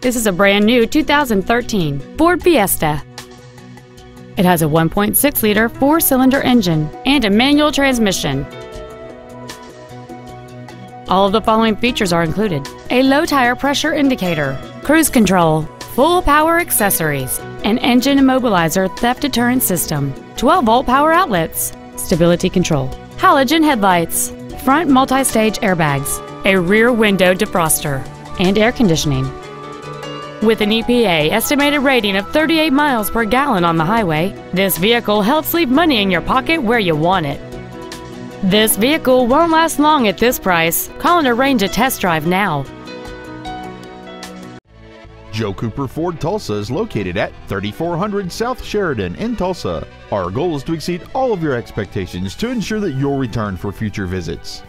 This is a brand new 2013 Ford Fiesta. It has a 1.6 liter four cylinder engine and a manual transmission. All of the following features are included a low tire pressure indicator, cruise control, full power accessories, an engine immobilizer theft deterrent system, 12 volt power outlets, stability control, halogen headlights, front multi stage airbags, a rear window defroster, and air conditioning. With an EPA estimated rating of 38 miles per gallon on the highway, this vehicle helps leave money in your pocket where you want it. This vehicle won't last long at this price. Call and arrange a test drive now. Joe Cooper Ford Tulsa is located at 3400 South Sheridan in Tulsa. Our goal is to exceed all of your expectations to ensure that you'll return for future visits.